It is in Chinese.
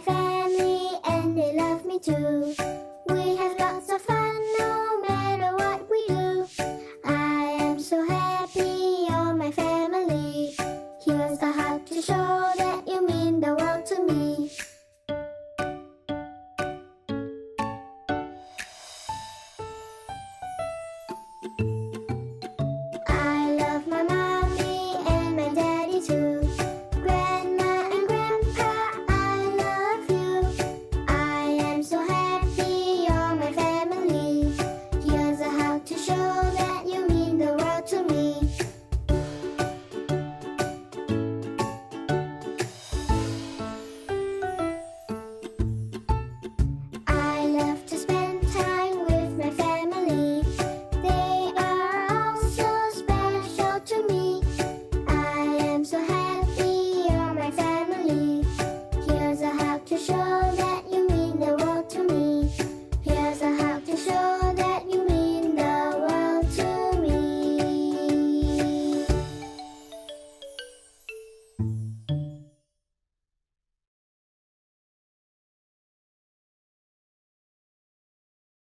在。是说